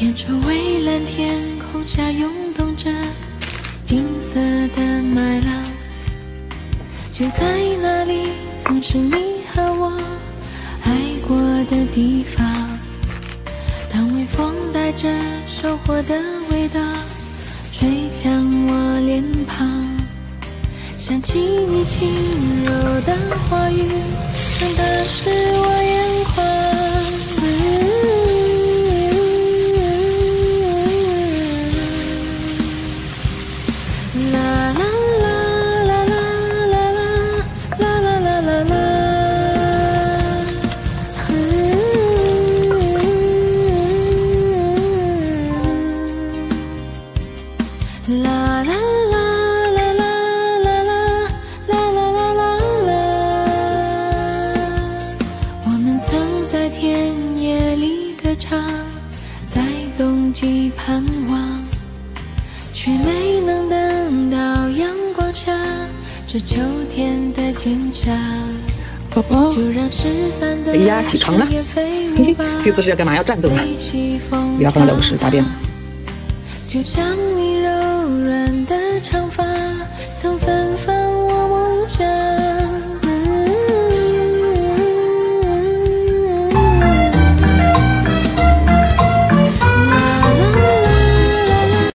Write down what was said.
远处蔚蓝天空下涌动着金色的麦浪，就在那里，曾是你和我爱过的地方。当微风带着收获的味道吹向我脸庞，想起你轻啦啦啦啦啦啦啦啦啦啦啦啦。啦啦啦啦啦啦啦啦啦啦啦啦。我们曾在田野里歌唱，在冬季盼望，却没能。这秋天的景象。哎呀起床了。嘿嘿姿势要干嘛？要战斗呢随起风给他放了五十大便。就像你柔软的